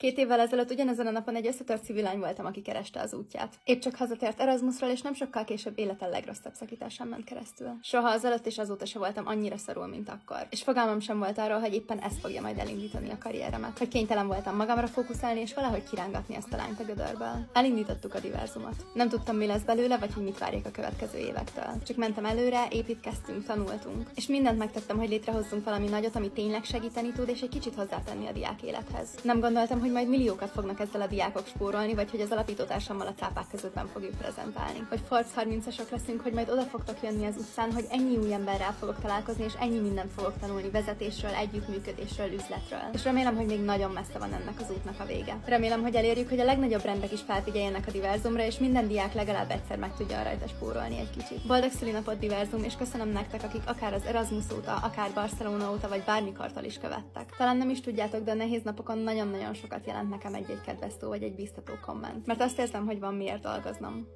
Két évvel ezelőtt ugyanezen a napon egy összetört civilány voltam, aki kereste az útját. Épp csak hazatért Erasmusról, és nem sokkal később élete legrosszabb szakításán ment keresztül. Soha azelőtt és azóta se voltam annyira szorul, mint akkor. És fogalmam sem volt arról, hogy éppen ez fogja majd elindítani a karrieremet. Hogy kénytelen voltam magamra fókuszálni, és valahogy kirángatni ezt a lányt a gödörből. Elindítottuk a diverzumot. Nem tudtam, mi lesz belőle, vagy hogy mit várjak a következő évektől. Csak mentem előre, építkeztünk, tanultunk. És mindent megtettem, hogy létrehozzunk valami nagyot, ami tényleg segíteni tud, és egy kicsit hozzátenni a diák élethez. Nem gondoltam, hogy hogy majd milliókat fognak ezzel a diákok spórolni, vagy hogy az alapítótársammal a cápák közöttben fogjuk prezentálni. Hogy Forc 30-asok leszünk, hogy majd oda fogtok jönni az utcán, hogy ennyi új emberrel fogok találkozni, és ennyi mindent fogok tanulni vezetésről, együttműködésről, üzletről. És remélem, hogy még nagyon messze van ennek az útnak a vége. Remélem, hogy elérjük, hogy a legnagyobb rendek is felfigyeljenek a diverzumra, és minden diák legalább egyszer meg tudja rajta spórolni egy kicsit. Boldog szülinapot diverzum, és köszönöm nektek, akik akár az Erasmus óta, akár Barcelona óta, vagy bármikortól is követtek. Talán nem is tudjátok, de a nehéz napokon nagyon-nagyon sokat jelent nekem egy-egy kedves szó vagy egy biztató komment, mert azt érzem, hogy van miért dolgoznom.